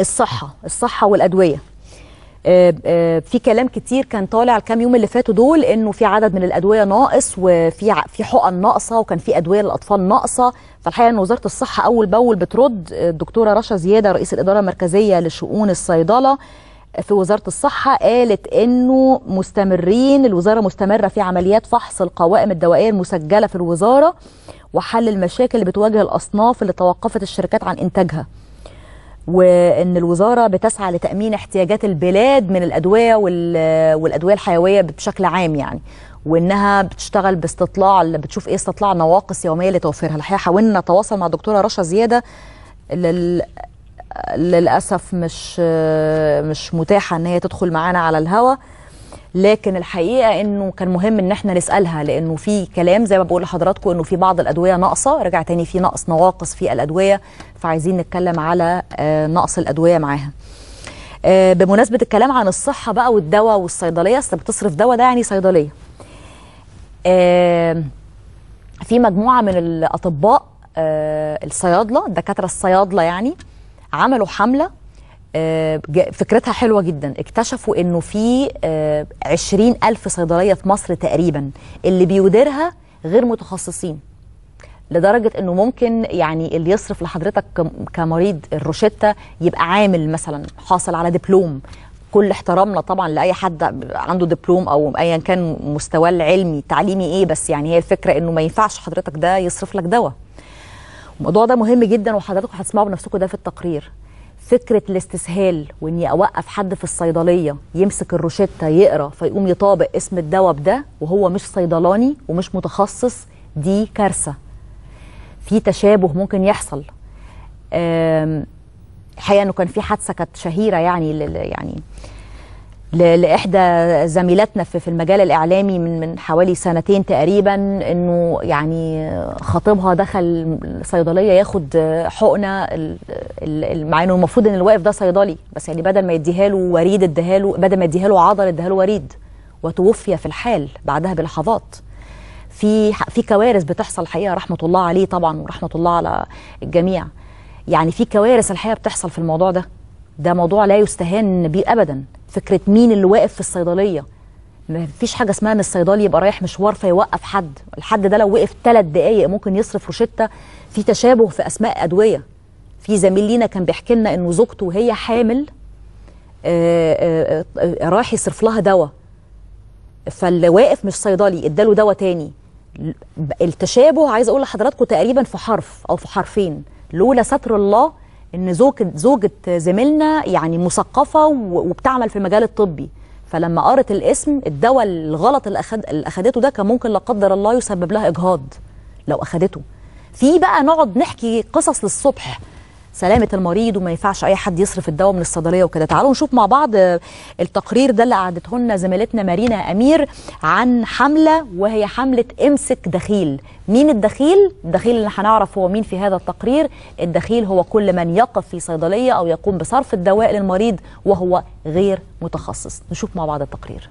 الصحة الصحة والأدوية. آه، آه، في كلام كتير كان طالع الكام يوم اللي فاتوا دول إنه في عدد من الأدوية ناقص وفي في حقن ناقصة وكان في أدوية للأطفال ناقصة. فالحقيقة إن وزارة الصحة أول بأول بترد الدكتورة رشا زيادة رئيس الإدارة المركزية لشؤون الصيدلة في وزارة الصحة قالت إنه مستمرين الوزارة مستمرة في عمليات فحص القوائم الدوائية المسجلة في الوزارة وحل المشاكل اللي بتواجه الأصناف اللي توقفت الشركات عن إنتاجها. وإن الوزارة بتسعى لتأمين احتياجات البلاد من الأدوية وال- والأدوية الحيوية بشكل عام يعني وإنها بتشتغل باستطلاع بتشوف إيه استطلاع نواقص يومية لتوفيرها الحقيقة حاولنا نتواصل مع الدكتوره رشا زيادة لل... للأسف مش مش متاحة إن هي تدخل معانا على الهوا. لكن الحقيقة إنه كان مهم إن إحنا نسألها لإنه في كلام زي ما بقول لحضراتكم إنه في بعض الأدوية ناقصة. رجع تاني في نقص نواقص في الأدوية فعايزين نتكلم على آه، نقص الأدوية معاها. آه، بمناسبة الكلام عن الصحة بقى والدواء والصيدلية أصل بتصرف دواء ده يعني صيدلية. آه، في مجموعة من الأطباء الصيادلة الدكاترة الصيادلة يعني عملوا حملة فكرتها حلوة جدا. اكتشفوا إنه في آه، عشرين ألف صيدلية في مصر تقريبا اللي بيديرها غير متخصصين لدرجة إنه ممكن يعني اللي يصرف لحضرتك كم- كمريض الروشتة يبقى عامل مثلا حاصل على دبلوم. كل احترامنا طبعا لأي حد عنده دبلوم أو ايا كان مستواه العلمي التعليمي إيه بس يعني هي الفكرة إنه ما ينفعش حضرتك ده يصرف لك دواء. الموضوع ده مهم جدا وحضراتكم هتسمعوا بنفسكم ده في التقرير. فكرة الاستسهال وإني أوقف حد في الصيدلية يمسك الروشتة يقرأ فيقوم يطابق اسم الدواء بده وهو مش صيدلاني ومش متخصص دي كارثة. في تشابه ممكن يحصل. الحقيقة إنه كان في حادثة كانت شهيرة يعني يعني لإحدى زميلاتنا في المجال الإعلامي من من حوالي سنتين تقريبا إنه يعني خطيبها دخل الصيدليه ياخد حقنة مع إنه المفروض إن الواقف ده صيدلي بس يعني بدل ما يديها له وريد اداها له بدل ما يديها له عضل اداها له وريد وتوفي في الحال بعدها بلحظات. في في كوارث بتحصل الحقيقة رحمة الله عليه طبعا ورحمة الله على الجميع. يعني في كوارث الحقيقة بتحصل في الموضوع ده. ده موضوع لا يستهان بيه ابدا. فكرة مين اللي واقف في الصيدلية؟ ما فيش حاجة اسمها إن الصيدلي يبقى رايح مشوار فيوقف حد. الحد ده لو وقف ثلاث دقائق ممكن يصرف روشته في تشابه في أسماء أدوية. في زميل لينا كان بيحكي لنا إنه زوجته وهي حامل آه، آه، آه، راح يصرف لها دواء. فاللي واقف مش صيدلي اداله دواء تاني. التشابه عايز أقول لحضراتكم تقريبا في حرف أو في حرفين. لولا ستر الله إن زوجة زوجة زميلنا يعني مثقفة وبتعمل في المجال الطبي. فلما قرت الاسم الدواء الغلط اللي أخدته ده كان ممكن لا قدر الله يسبب لها إجهاض لو أخدته. في بقى نقعد نحكي قصص للصبح سلامة المريض وما ينفعش أي حد يصرف الدواء من الصيدلية وكده. تعالوا نشوف مع بعض التقرير ده اللي قعدته لنا زميلتنا مارينا أمير عن حملة وهي حملة إمسك دخيل. مين الدخيل؟ الدخيل اللي هنعرف هو مين في هذا التقرير. الدخيل هو كل من يقف في صيدلية أو يقوم بصرف الدواء للمريض وهو غير متخصص. نشوف مع بعض التقرير.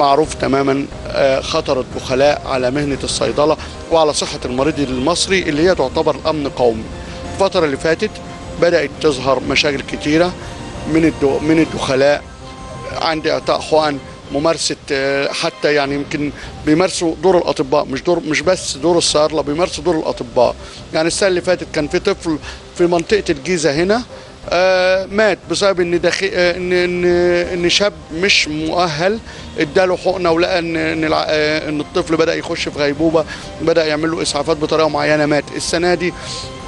معروف تماما آه، خطر الدخلاء على مهنة الصيدلة وعلى صحة المريض المصري اللي هي تعتبر أمن قومي. الفترة اللي فاتت بدأت تظهر مشاكل كتيرة من من الدخلاء. عند إعطاء حقن ممارسة آه، حتى يعني يمكن بيمارسوا دور الأطباء مش دور مش بس دور الصيادلة بيمارسوا دور الأطباء. يعني السنة اللي فاتت كان في طفل في منطقة الجيزة هنا مات بسبب إن دخي... آه، ان ان إن شاب مش مؤهل اداله حقنة ولقى ان إن. آه، إن الطفل بدأ يخش في غيبوبة بدأ يعمل له إسعافات بطريقة معينة مات السنة دي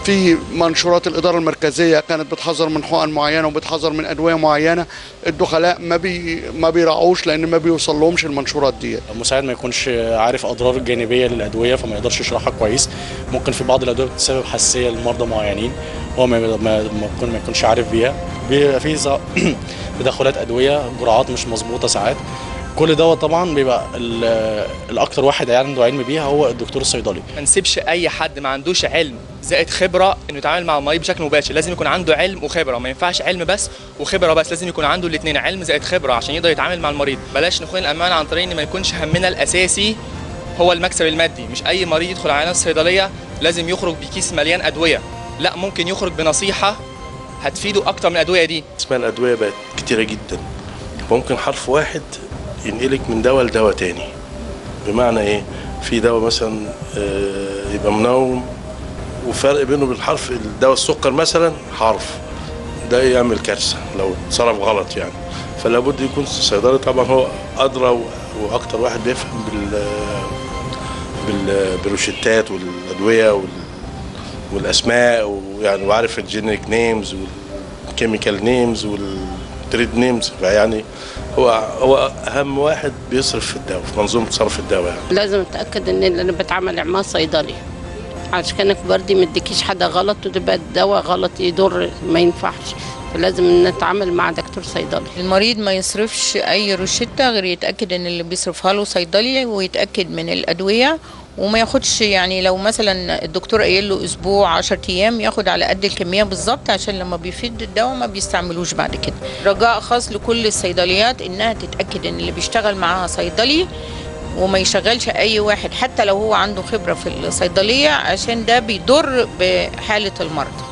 في منشورات الإدارة المركزية كانت بتحذر من حقن معينة وبتحذر من أدوية معينة الدخلاء ما بي ما بيراعوش لأن ما بيوصل لهمش المنشورات دي المساعد ما يكونش عارف أضرار الجانبيه للأدوية فما يقدرش يشرحها كويس. ممكن في بعض الأدوية بتسبب حساسية لمرضى معينين هو ما ما ما يكون ما يكونش عارف بيها. بيبقى في تدخلات أدوية جرعات مش مظبوطة ساعات. كل دواء طبعا بيبقى ال- الأكتر واحد عنده علم بيها هو الدكتور الصيدلي. ما نسيبش أي حد ما عندوش علم زائد خبرة إنه يتعامل مع المريض بشكل مباشر. لازم يكون عنده علم وخبرة. ما ينفعش علم بس وخبرة بس لازم يكون عنده الاثنين علم زائد خبرة عشان يقدر يتعامل مع المريض. بلاش نخون الامان عن طريق إن ما يكونش همنا الأساسي هو المكسب المادي. مش أي مريض يدخل على الصيدليه لازم يخرج بكيس مليان أدوية. لا ممكن يخرج بنصيحة هتفيده أكتر من الأدوية دي. اسماء الأدوية بقت كتيرة جدا. ممكن حرف واحد ينقلك من دواء لدواء تاني. بمعنى إيه؟ في دواء مثلا آه، يبقى منوم وفرق بينه وبين الحرف الدواء السكر مثلا حرف. ده يعمل كارثة لو اتصرف غلط يعني. فلا بد يكون الصيدلي طبعا هو أدرى وأكتر واحد بيفهم بال بال- بالروشتات والأدوية وال والأسماء ويعني وعارف ال generic names وال chemical names وال trade names. فيعني هو هو أهم واحد بيصرف في الدواء في منظومة صرف الدواء يعني. لازم أتأكد إن اللي أنا بتعامل معاه صيدلي. عشان كده برضه ما اديكيش حاجة غلط وتبقى الدواء غلط يضر ما ينفعش. فلازم نتعامل مع دكتور صيدلي. المريض ما يصرفش أي روشتة غير يتأكد إن اللي بيصرفها له صيدلي ويتأكد من الأدوية وما ياخدش يعني لو مثلا الدكتور قايل له أسبوع 10 أيام ياخد على قد الكمية بالظبط عشان لما بيفيد الدواء ما بيستعملوش بعد كده. رجاء خاص لكل الصيدليات إنها تتأكد إن اللي بيشتغل معاها صيدلي وما يشغلش أي واحد حتى لو هو عنده خبرة في الصيدلية عشان ده بيضر بحالة المرضى